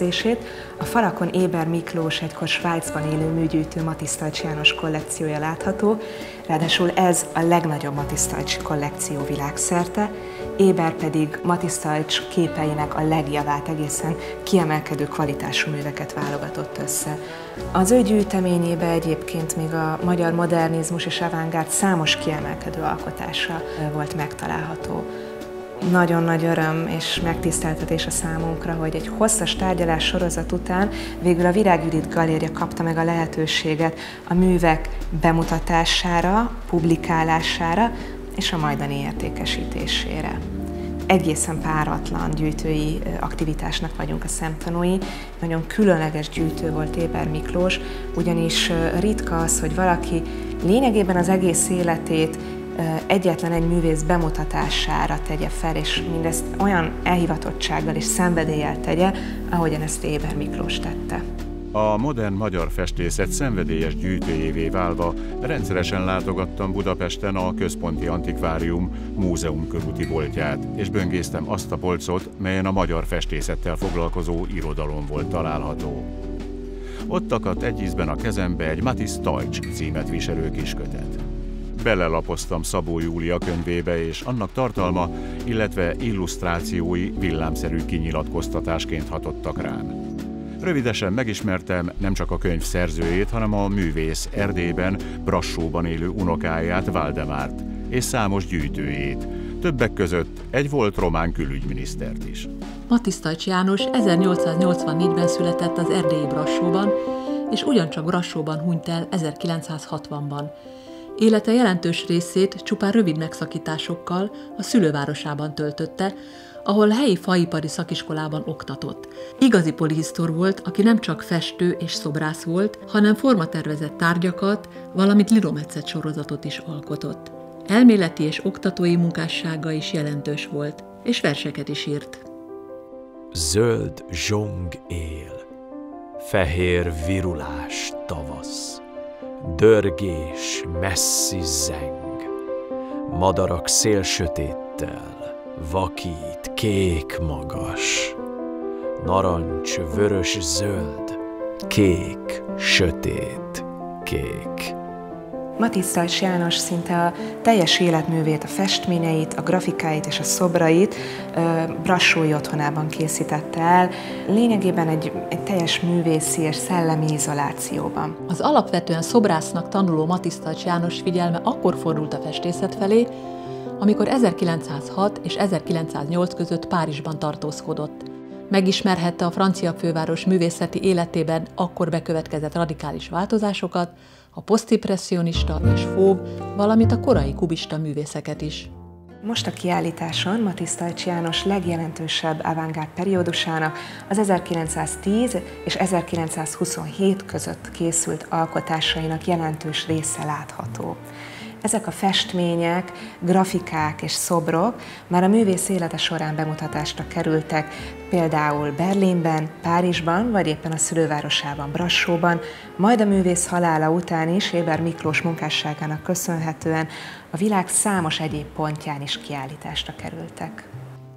költözését, a falakon Éber Miklós egykor Svájcban élő műgyűjtő Matisztajcs János kollekciója látható, ráadásul ez a legnagyobb Matisztajcs kollekció világszerte, Éber pedig Matisztajcs képeinek a legjavát egészen kiemelkedő kvalitású műveket válogatott össze. Az ő gyűjteményébe egyébként még a magyar modernizmus és avantgárd számos kiemelkedő alkotása volt megtalálható. Nagyon nagy öröm és megtiszteltetés a számunkra, hogy egy hosszas tárgyalás sorozat után végül a Virág Judit Galéria kapta meg a lehetőséget a művek bemutatására, publikálására és a majdani értékesítésére egészen páratlan gyűjtői aktivitásnak vagyunk a szemtanúi. Nagyon különleges gyűjtő volt Éber Miklós, ugyanis ritka az, hogy valaki lényegében az egész életét egyetlen egy művész bemutatására tegye fel, és mindezt olyan elhivatottsággal és szenvedéllyel tegye, ahogyan ezt Éber Miklós tette. A modern magyar festészet szenvedélyes gyűjtőjévé válva rendszeresen látogattam Budapesten a Központi Antikvárium múzeum körúti boltját, és böngésztem azt a polcot, melyen a magyar festészettel foglalkozó irodalom volt található. Ott akadt egy ízben a kezembe egy Matis Tajcs címet viselő kiskötet. Belelapoztam Szabó Júlia könyvébe, és annak tartalma, illetve illusztrációi villámszerű kinyilatkoztatásként hatottak rám. Rövidesen megismertem nem csak a könyv szerzőjét, hanem a művész Erdélyben, Brassóban élő unokáját, Valdemárt, és számos gyűjtőjét, többek között egy volt román külügyminisztert is. Matisztajcs János 1884-ben született az erdélyi Brassóban, és ugyancsak Brassóban hunyt el 1960-ban. Élete jelentős részét csupán rövid megszakításokkal a szülővárosában töltötte, ahol helyi faipari szakiskolában oktatott. Igazi polihisztor volt, aki nem csak festő és szobrász volt, hanem formatervezett tárgyakat, valamint lirometszett sorozatot is alkotott. Elméleti és oktatói munkássága is jelentős volt, és verseket is írt. Zöld zsong él, fehér virulás tavasz, dörgés messzi zeng, madarak szélsötéttel, vakít, kék magas, narancs, vörös, zöld, kék, sötét, kék. Matisztals János szinte a teljes életművét, a festményeit, a grafikáit és a szobrait Brassói otthonában készítette el, lényegében egy, egy teljes művészi és szellemi izolációban. Az alapvetően szobrásznak tanuló Matisztals János figyelme akkor fordult a festészet felé, amikor 1906 és 1908 között Párizsban tartózkodott. Megismerhette a francia főváros művészeti életében akkor bekövetkezett radikális változásokat, a posztipressionista és fóv, valamint a korai kubista művészeket is. Most a kiállításon Matisztajcs János legjelentősebb avantgárd periódusának az 1910 és 1927 között készült alkotásainak jelentős része látható. Ezek a festmények, grafikák és szobrok már a művész élete során bemutatásra kerültek, például Berlinben, Párizsban, vagy éppen a szülővárosában, Brassóban, majd a művész halála után is Éber Miklós munkásságának köszönhetően a világ számos egyéb pontján is kiállításra kerültek.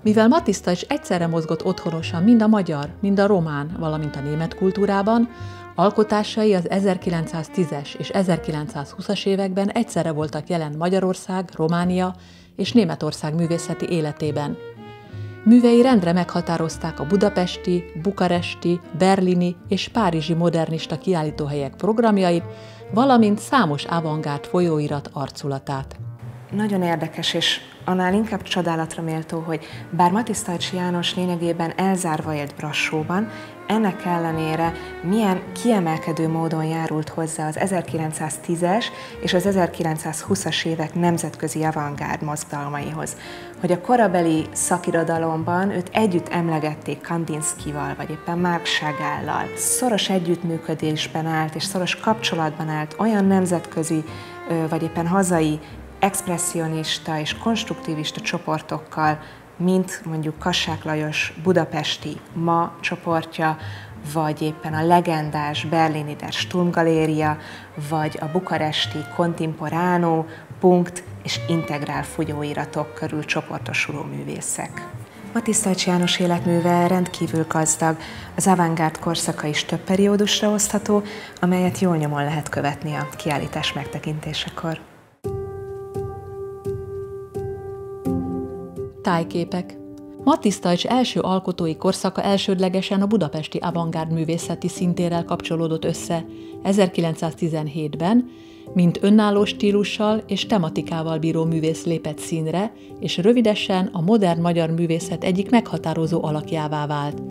Mivel Matiszta is egyszerre mozgott otthonosan mind a magyar, mind a román, valamint a német kultúrában, Alkotásai az 1910-es és 1920-as években egyszerre voltak jelen Magyarország, Románia és Németország művészeti életében. Művei rendre meghatározták a budapesti, bukaresti, berlini és párizsi modernista kiállítóhelyek programjait, valamint számos avantgárd folyóirat arculatát. Nagyon érdekes és annál inkább csodálatra méltó, hogy bár Matisztajcsi János lényegében elzárva élt Brassóban, ennek ellenére milyen kiemelkedő módon járult hozzá az 1910-es és az 1920-as évek nemzetközi avantgárd mozgalmaihoz, hogy a korabeli szakirodalomban őt együtt emlegették Kandinskival, vagy éppen Mark Chagall-lal. Szoros együttműködésben állt és szoros kapcsolatban állt olyan nemzetközi vagy éppen hazai expressionista és konstruktivista csoportokkal, mint mondjuk Kassák Lajos budapesti Ma csoportja, vagy éppen a legendás berlini Der Sturmgaléria, vagy a bukaresti Contemporano, Punkt és Integrál folyóiratok körül csoportosuló művészek. Matisztajcs János életműve rendkívül gazdag, az avantgárd korszaka is több periódusra osztható, amelyet jól nyomon lehet követni a kiállítás megtekintésekor. Tájképek Matisztajcs első alkotói korszaka elsődlegesen a budapesti avantgárd művészeti szintérrel kapcsolódott össze 1917-ben, mint önálló stílussal és tematikával bíró művész lépett színre, és rövidesen a modern magyar művészet egyik meghatározó alakjává vált.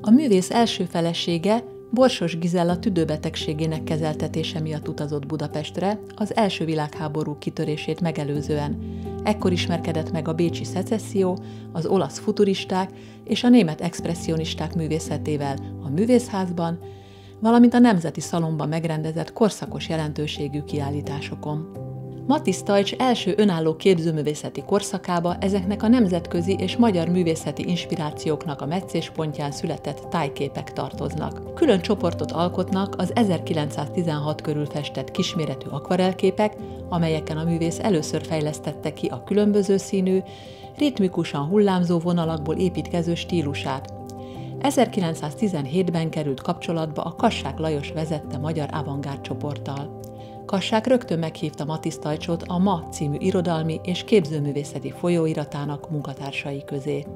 A művész első felesége Borsos Gizella tüdőbetegségének kezeltetése miatt utazott Budapestre az első világháború kitörését megelőzően. Ekkor ismerkedett meg a bécsi szecesszió, az olasz futuristák és a német expressionisták művészetével a művészházban, valamint a Nemzeti Szalomban megrendezett korszakos jelentőségű kiállításokon. Matisz Tajcs első önálló képzőművészeti korszakába ezeknek a nemzetközi és magyar művészeti inspirációknak a meccéspontján született tájképek tartoznak. Külön csoportot alkotnak az 1916 körül festett kisméretű akvarelképek, amelyeken a művész először fejlesztette ki a különböző színű, ritmikusan hullámzó vonalakból építkező stílusát, 1917-ben került kapcsolatba a Kassák Lajos vezette magyar avantgárd csoporttal. Kassák rögtön meghívta Matisz Tajcsot a Ma című irodalmi és képzőművészeti folyóiratának munkatársai közé.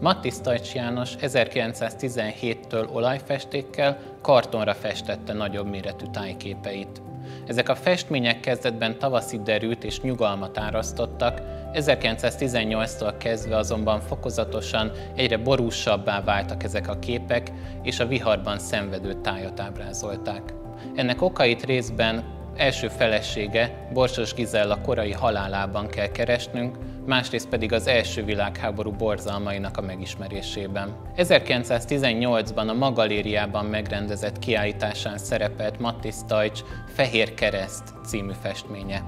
Mattis Tajcs János 1917-től olajfestékkel kartonra festette nagyobb méretű tájképeit. Ezek a festmények kezdetben tavaszi derült és nyugalmat árasztottak, 1918-tól kezdve azonban fokozatosan egyre borúsabbá váltak ezek a képek, és a viharban szenvedő tájat ábrázolták. Ennek okait részben első felesége, Borsos Gizella korai halálában kell keresnünk, másrészt pedig az első világháború borzalmainak a megismerésében. 1918-ban a Magalériában megrendezett kiállításán szerepelt Mattis Tajcs Fehér Kereszt című festménye.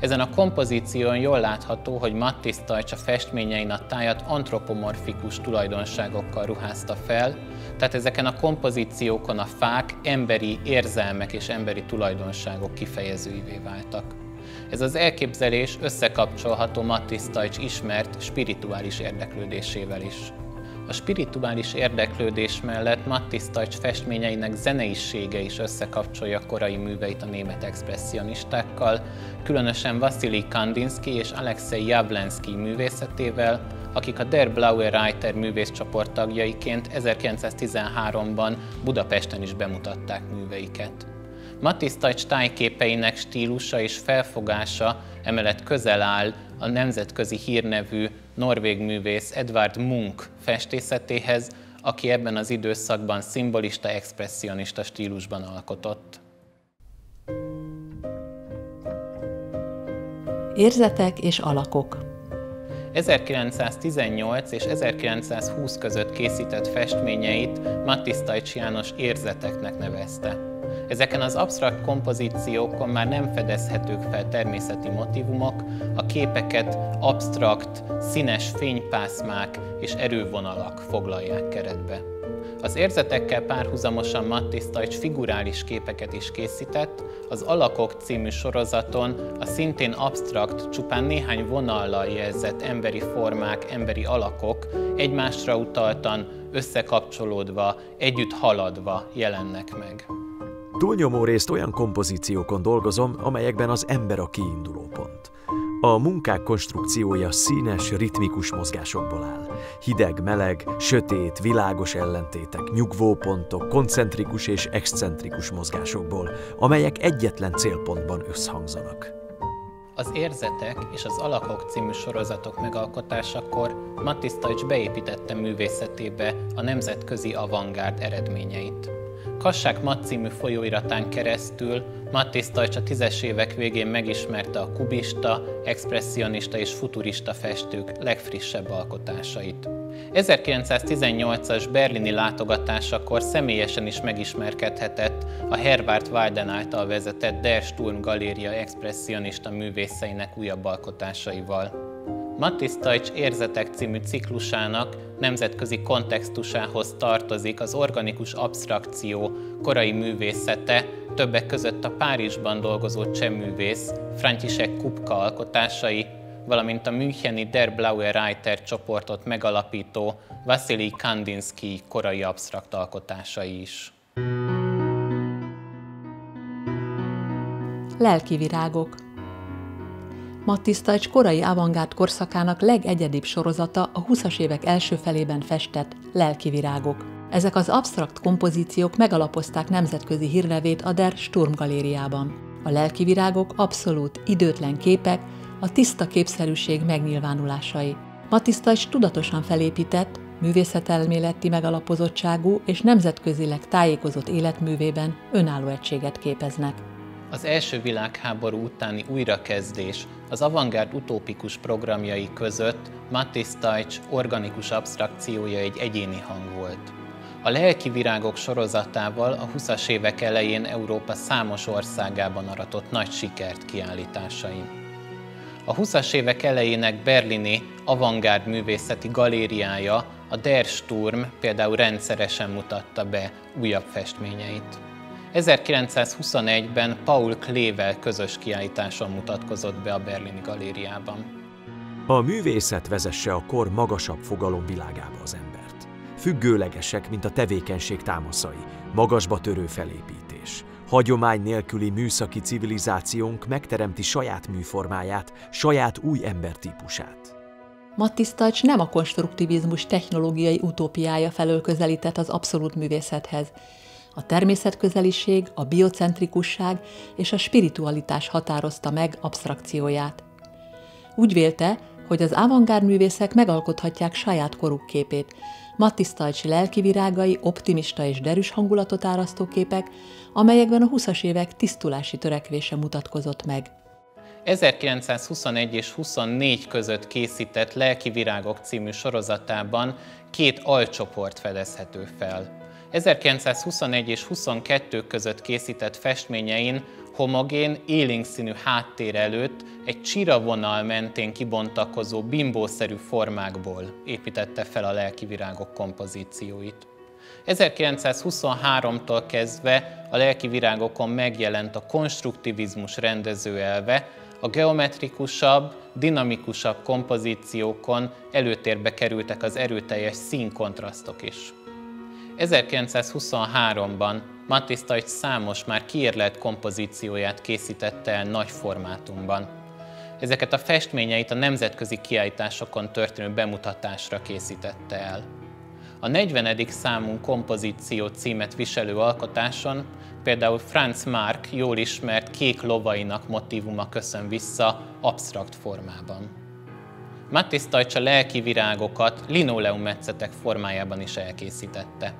Ezen a kompozíción jól látható, hogy Mattis Tajcs a festményein a tájat antropomorfikus tulajdonságokkal ruházta fel, tehát ezeken a kompozíciókon a fák emberi érzelmek és emberi tulajdonságok kifejezőivé váltak. Ez az elképzelés összekapcsolható Mattis Tajcs ismert spirituális érdeklődésével is. A spirituális érdeklődés mellett Mattis Tajcs festményeinek zeneisége is összekapcsolja korai műveit a német expressionistákkal, különösen Vasili Kandinsky és Alexei Javlensky művészetével, akik a Der Blaue Reiter művészcsoport tagjaiként 1913-ban Budapesten is bemutatták műveiket. Mattis Tajcs tájképeinek stílusa és felfogása emellett közel áll a nemzetközi hírnevű norvég művész Edvard Munch festészetéhez, aki ebben az időszakban szimbolista, expressionista stílusban alkotott. Érzetek és alakok 1918 és 1920 között készített festményeit Mattis Tajcs János érzeteknek nevezte. Ezeken az absztrakt kompozíciókon már nem fedezhetők fel természeti motivumok, a képeket absztrakt, színes fénypászmák és erővonalak foglalják keretbe. Az érzetekkel párhuzamosan Mattis Tajcs figurális képeket is készített, az Alakok című sorozaton a szintén absztrakt, csupán néhány vonallal jelzett emberi formák, emberi alakok egymásra utaltan, összekapcsolódva, együtt haladva jelennek meg. Túlnyomó részt olyan kompozíciókon dolgozom, amelyekben az ember a kiinduló pont. A munkák konstrukciója színes, ritmikus mozgásokból áll. Hideg, meleg, sötét, világos ellentétek, nyugvópontok, koncentrikus és excentrikus mozgásokból, amelyek egyetlen célpontban összhangzanak. Az Érzetek és az Alakok című sorozatok megalkotásakor Mattis Tajcs beépítette művészetébe a nemzetközi avantgárd eredményeit. Kassák Mat című folyóiratán keresztül Mattis Tajcs a tízes évek végén megismerte a kubista, expressionista és futurista festők legfrissebb alkotásait. 1918-as berlini látogatásakor személyesen is megismerkedhetett a Herbert Walden által vezetett Der Sturm Galéria expressionista művészeinek újabb alkotásaival. Mattis Tajcs Érzetek című ciklusának nemzetközi kontextusához tartozik az organikus abstrakció korai művészete, többek között a Párizsban dolgozó cseh művész František Kupka alkotásai, valamint a Müncheni Der Blaue Reiter csoportot megalapító Vasily Kandinsky korai absztrakt alkotásai is. Lelki virágok Mattisztajcs korai avantgárd korszakának legegyedibb sorozata a 20-as évek első felében festett Lelki virágok. Ezek az absztrakt kompozíciók megalapozták nemzetközi hírnevét a Der Sturm galériában. A lelki virágok abszolút időtlen képek, a tiszta képszerűség megnyilvánulásai. Matisztajcs tudatosan felépített, művészetelméleti megalapozottságú és nemzetközileg tájékozott életművében önálló egységet képeznek. Az első világháború utáni újrakezdés az avantgárd utópikus programjai között Mattis organikus abstrakciója egy egyéni hang volt. A lelki virágok sorozatával a 20-as évek elején Európa számos országában aratott nagy sikert kiállításain. A 20-as évek elejének berlini avantgárd művészeti galériája, a Der Sturm például rendszeresen mutatta be újabb festményeit. 1921-ben Paul Klével közös kiállításon mutatkozott be a berlini galériában. A művészet vezesse a kor magasabb fogalom világába az ember függőlegesek, mint a tevékenység támaszai, magasba törő felépítés. Hagyomány nélküli műszaki civilizációnk megteremti saját műformáját, saját új embertípusát. Mattisztacs nem a konstruktivizmus technológiai utópiája felől közelített az abszolút művészethez. A természetközeliség, a biocentrikusság és a spiritualitás határozta meg absztrakcióját. Úgy vélte, hogy az avantgárd művészek megalkothatják saját koruk képét, Matti Stajcsi lelkivirágai optimista és derűs hangulatot árasztó képek, amelyekben a 20-as évek tisztulási törekvése mutatkozott meg. 1921 és 24 között készített Lelki Virágok című sorozatában két alcsoport fedezhető fel. 1921 és 22 között készített festményein homogén, élénk színű háttér előtt egy csíravonal mentén kibontakozó bimbószerű formákból építette fel a lelki virágok kompozícióit. 1923-tól kezdve a lelki virágokon megjelent a konstruktivizmus rendezőelve, a geometrikusabb, dinamikusabb kompozíciókon előtérbe kerültek az erőteljes színkontrasztok is. 1923-ban Mattisztajt számos már kiérlelt kompozícióját készítette el nagy formátumban. Ezeket a festményeit a nemzetközi kiállításokon történő bemutatásra készítette el. A 40. számú kompozíció címet viselő alkotáson például Franz Mark jól ismert kék lovainak motivuma köszön vissza absztrakt formában. Mattis Tajcsa lelki virágokat linoleum metszetek formájában is elkészítette.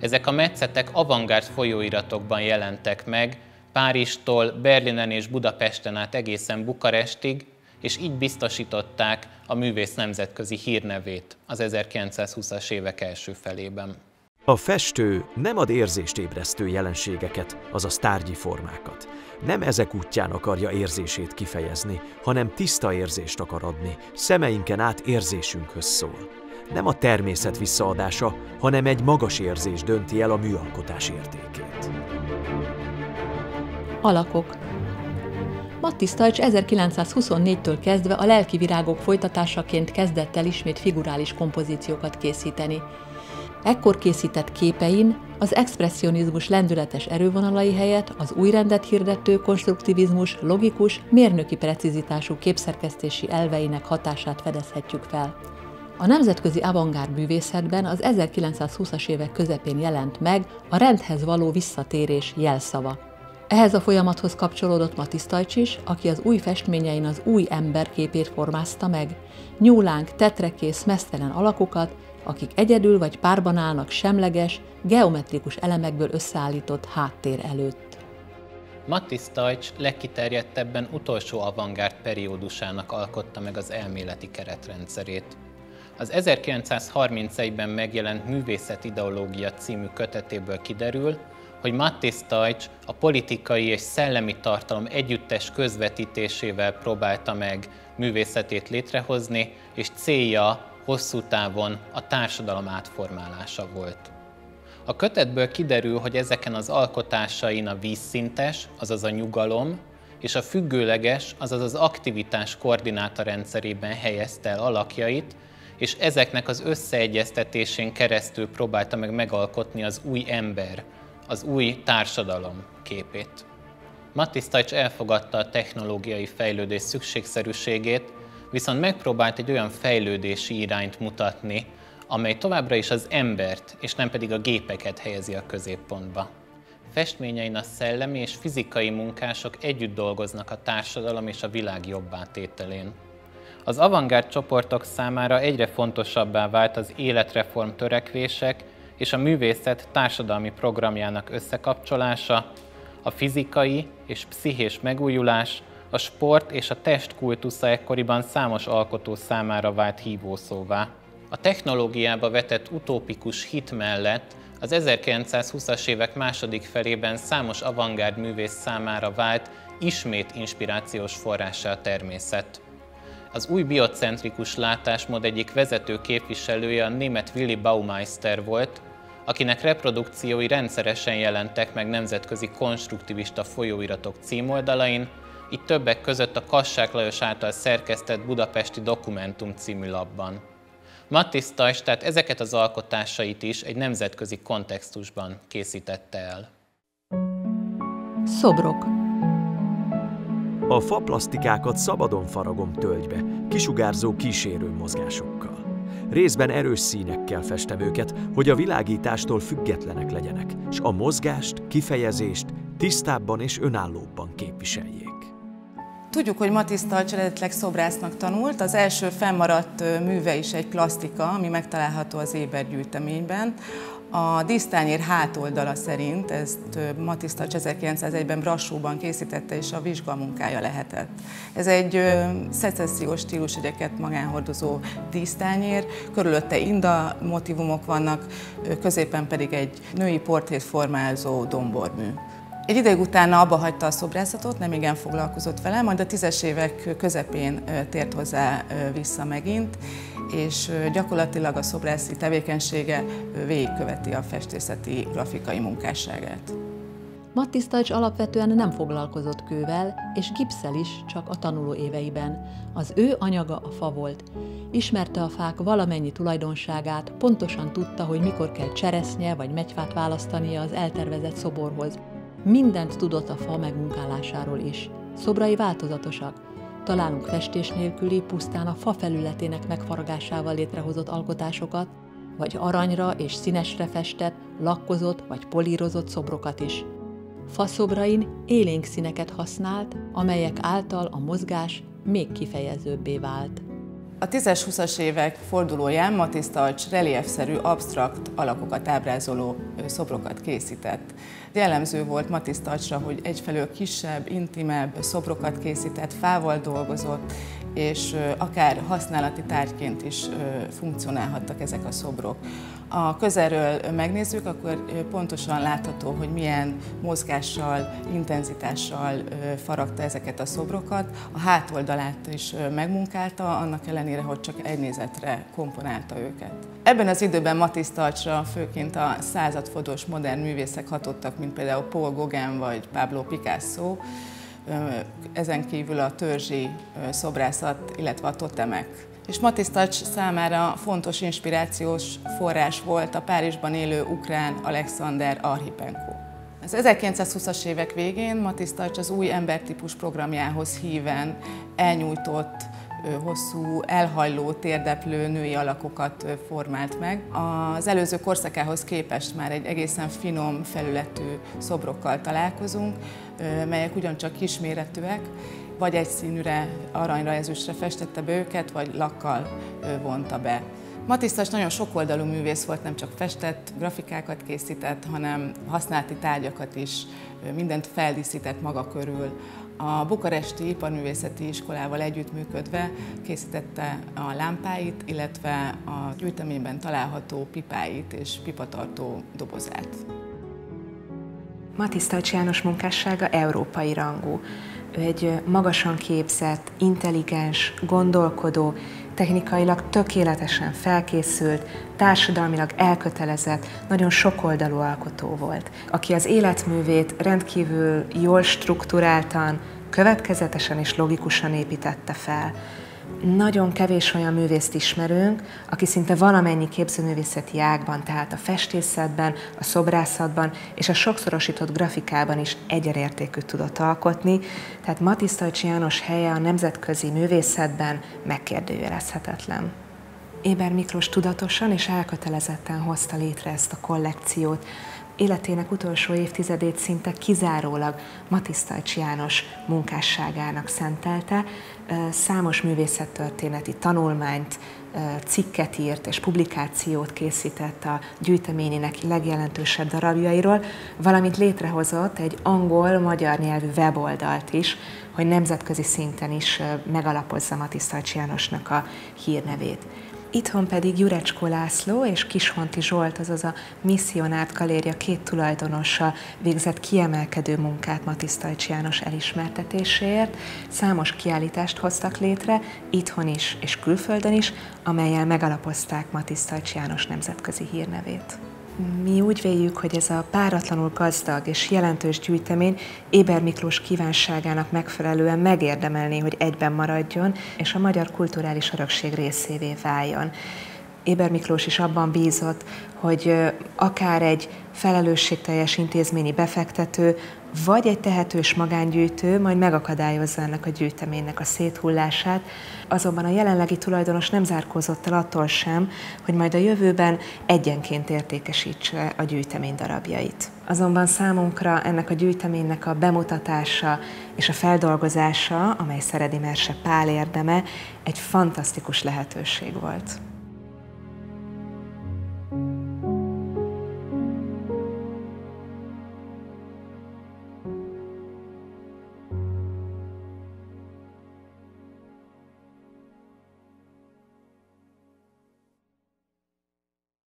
Ezek a metszetek avantgárd folyóiratokban jelentek meg, Párizstól, Berlinen és Budapesten át egészen Bukarestig, és így biztosították a művész nemzetközi hírnevét az 1920-as évek első felében. A festő nem ad érzést ébresztő jelenségeket, azaz tárgyi formákat. Nem ezek útján akarja érzését kifejezni, hanem tiszta érzést akar adni, szemeinken át érzésünkhöz szól nem a természet visszaadása, hanem egy magas érzés dönti el a műalkotás értékét. Alakok Matti Stajcs 1924-től kezdve a lelki virágok folytatásaként kezdett el ismét figurális kompozíciókat készíteni. Ekkor készített képein az expressionizmus lendületes erővonalai helyett az új rendet hirdető konstruktivizmus logikus, mérnöki precizitású képszerkesztési elveinek hatását fedezhetjük fel. A nemzetközi avantgárd művészetben az 1920-as évek közepén jelent meg a rendhez való visszatérés jelszava. Ehhez a folyamathoz kapcsolódott Matisztajcs is, aki az új festményein az új ember képét formázta meg, nyúlánk, tetrekész, mesztelen alakokat, akik egyedül vagy párban állnak semleges, geometrikus elemekből összeállított háttér előtt. Mattis Tajcs legkiterjedtebben utolsó avantgárd periódusának alkotta meg az elméleti keretrendszerét. Az 1931-ben megjelent Művészet ideológia című kötetéből kiderül, hogy Mattis Tajcs a politikai és szellemi tartalom együttes közvetítésével próbálta meg művészetét létrehozni, és célja hosszú távon a társadalom átformálása volt. A kötetből kiderül, hogy ezeken az alkotásain a vízszintes, azaz a nyugalom, és a függőleges, azaz az aktivitás koordináta rendszerében helyezte el alakjait, és ezeknek az összeegyeztetésén keresztül próbálta meg megalkotni az új ember, az új társadalom képét. Mattis Tajcs elfogadta a technológiai fejlődés szükségszerűségét, viszont megpróbált egy olyan fejlődési irányt mutatni, amely továbbra is az embert, és nem pedig a gépeket helyezi a középpontba. Festményein a szellemi és fizikai munkások együtt dolgoznak a társadalom és a világ jobbá tételén. Az avantgárd csoportok számára egyre fontosabbá vált az életreform törekvések és a művészet társadalmi programjának összekapcsolása, a fizikai és pszichés megújulás, a sport és a test kultusza ekkoriban számos alkotó számára vált hívószóvá. A technológiába vetett utópikus hit mellett az 1920-as évek második felében számos avantgárd művész számára vált ismét inspirációs forrása a természet. Az új biocentrikus látásmód egyik vezető képviselője a német Willy Baumeister volt, akinek reprodukciói rendszeresen jelentek meg nemzetközi konstruktivista folyóiratok címoldalain, itt többek között a Kassák Lajos által szerkesztett Budapesti Dokumentum című labban. Mattis Tajs tehát ezeket az alkotásait is egy nemzetközi kontextusban készítette el. Szobrok A faplasztikákat szabadon faragom tölgybe, kisugárzó kísérő mozgásokkal. Részben erős színekkel festem őket, hogy a világítástól függetlenek legyenek, és a mozgást, kifejezést tisztábban és önállóbban képviseljék. Tudjuk, hogy Matisz Talcs eredetileg szobrásznak tanult. Az első fennmaradt műve is egy plastika, ami megtalálható az Éber gyűjteményben. A dísztányér hátoldala szerint ezt Matisz Talcs 1901-ben Brassóban készítette, és a vizsgamunkája lehetett. Ez egy szecessziós stílusegyeket magánhordozó dísztányér, körülötte inda motivumok vannak, középen pedig egy női portrét formázó dombormű. Egy ideig utána abba hagyta a szobrászatot, nem igen foglalkozott vele, majd a tízes évek közepén tért hozzá vissza megint, és gyakorlatilag a szobrászi tevékenysége végigköveti a festészeti grafikai munkásságát. Mattis Tajcs alapvetően nem foglalkozott kővel, és gipszel is csak a tanuló éveiben. Az ő anyaga a fa volt. Ismerte a fák valamennyi tulajdonságát, pontosan tudta, hogy mikor kell cseresznye vagy megyfát választania az eltervezett szoborhoz, Mindent tudott a fa megmunkálásáról is. Szobrai változatosak. Találunk festés nélküli, pusztán a fa felületének megfaragásával létrehozott alkotásokat, vagy aranyra és színesre festett, lakkozott vagy polírozott szobrokat is. Faszobrain élénk színeket használt, amelyek által a mozgás még kifejezőbbé vált. A 10-20-as évek fordulóján Matisse Talcs reliefszerű, absztrakt alakokat ábrázoló szobrokat készített. Jellemző volt Matisse Talcsra, hogy egyfelől kisebb, intimebb szobrokat készített, fával dolgozott, és akár használati tárgyként is funkcionálhattak ezek a szobrok. A közelről megnézzük, akkor pontosan látható, hogy milyen mozgással, intenzitással faragta ezeket a szobrokat. A hátoldalát is megmunkálta, annak ellenére, hogy csak egy nézetre komponálta őket. Ebben az időben Matisse Talcsra főként a századfodós modern művészek hatottak, mint például Paul Gauguin vagy Pablo Picasso, ezen kívül a törzsi szobrászat, illetve a totemek. És Matisse Tacs számára fontos inspirációs forrás volt a Párizsban élő ukrán Alexander Arhipenko. Az 1920-as évek végén Matisse Tacs az új embertípus programjához híven elnyújtott hosszú, elhajló, térdeplő női alakokat formált meg. Az előző korszakához képest már egy egészen finom felületű szobrokkal találkozunk, melyek ugyancsak kisméretűek, vagy egy színűre, aranyra, ezüstre festette be őket, vagy lakkal vonta be. Matisztas nagyon sokoldalú művész volt, nem csak festett, grafikákat készített, hanem használati tárgyakat is, mindent feldíszített maga körül. A Bukaresti Iparművészeti Iskolával együttműködve készítette a lámpáit, illetve a gyűjteményben található pipáit és pipatartó dobozát. Matisztalcs János munkássága európai rangú. Ő egy magasan képzett, intelligens, gondolkodó, technikailag tökéletesen felkészült, társadalmilag elkötelezett, nagyon sokoldalú alkotó volt, aki az életművét rendkívül jól strukturáltan, következetesen és logikusan építette fel. Nagyon kevés olyan művészt ismerünk, aki szinte valamennyi képzőművészeti ágban, tehát a festészetben, a szobrászatban és a sokszorosított grafikában is egyenértékű tudott alkotni, tehát Matisztajcsi János helye a nemzetközi művészetben megkérdőjelezhetetlen. Éber Miklós tudatosan és elkötelezetten hozta létre ezt a kollekciót. Életének utolsó évtizedét szinte kizárólag Matisztajcs János munkásságának szentelte. Számos művészettörténeti tanulmányt, cikket írt és publikációt készített a gyűjteményének legjelentősebb darabjairól, valamint létrehozott egy angol-magyar nyelvű weboldalt is, hogy nemzetközi szinten is megalapozza Matisztajcs Jánosnak a hírnevét. Itthon pedig Jurecskó László és Kishonti Zsolt, azaz a Misszionárt Galéria két tulajdonosa végzett kiemelkedő munkát Matisztajcs János elismertetéséért. Számos kiállítást hoztak létre, itthon is és külföldön is, amelyel megalapozták Matisztajcs János nemzetközi hírnevét. Mi úgy véljük, hogy ez a páratlanul gazdag és jelentős gyűjtemény Éber Miklós kívánságának megfelelően megérdemelné, hogy egyben maradjon, és a magyar kulturális örökség részévé váljon. Éber Miklós is abban bízott, hogy akár egy felelősségteljes intézményi befektető, vagy egy tehetős magángyűjtő majd megakadályozza ennek a gyűjteménynek a széthullását, azonban a jelenlegi tulajdonos nem zárkózott el attól sem, hogy majd a jövőben egyenként értékesítse a gyűjtemény darabjait. Azonban számunkra ennek a gyűjteménynek a bemutatása és a feldolgozása, amely Szeredi Merse Pál érdeme, egy fantasztikus lehetőség volt.